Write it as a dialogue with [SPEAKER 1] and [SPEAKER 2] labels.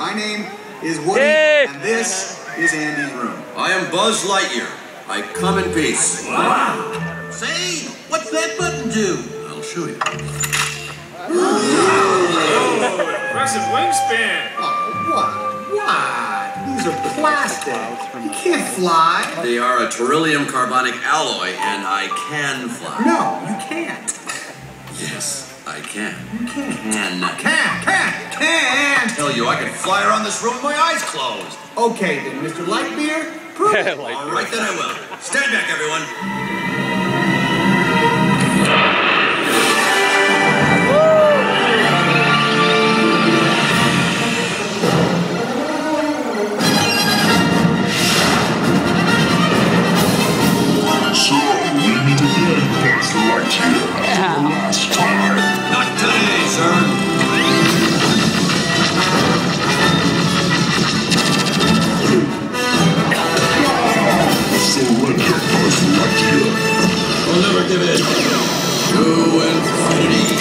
[SPEAKER 1] my name is Woody,
[SPEAKER 2] Hey!
[SPEAKER 1] and this is Andy's room.
[SPEAKER 3] I am Buzz Lightyear. I come in peace.
[SPEAKER 4] Say, what's that button do?
[SPEAKER 3] I'll show you.
[SPEAKER 5] Impressive wingspan.
[SPEAKER 1] Oh, what? What? These are plastic. You can't fly.
[SPEAKER 3] They are a terillium carbonic alloy, and I can fly.
[SPEAKER 1] No, you can't.
[SPEAKER 3] Yes, I can.
[SPEAKER 1] You can't.
[SPEAKER 3] Can.
[SPEAKER 1] Can, can, can.
[SPEAKER 3] tell you, I can fly around this room with my eyes closed.
[SPEAKER 1] Okay then, Mr. Lightbeer, prove it.
[SPEAKER 2] like,
[SPEAKER 3] All right, then I will. Stand back, everyone.
[SPEAKER 6] So we meet again, Buzz Lightyear. For the last time. Surrender.
[SPEAKER 3] I'll never give in. To infinity